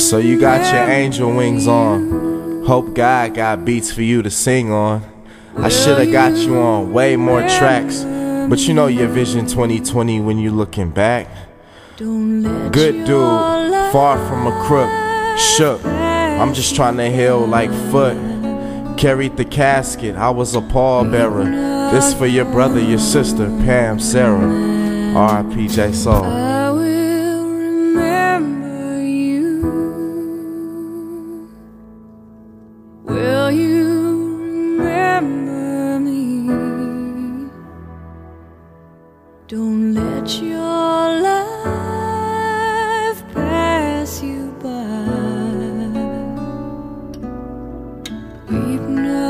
So you got your angel wings on. Hope God got beats for you to sing on. I should've got you on way more tracks. But you know your vision 2020 when you looking back. Good dude, far from a crook, shook. I'm just trying to heal like foot. Carried the casket, I was a pallbearer. This for your brother, your sister, Pam, Sarah. R.I.P. J Soul. Don't let your life pass you by. We've no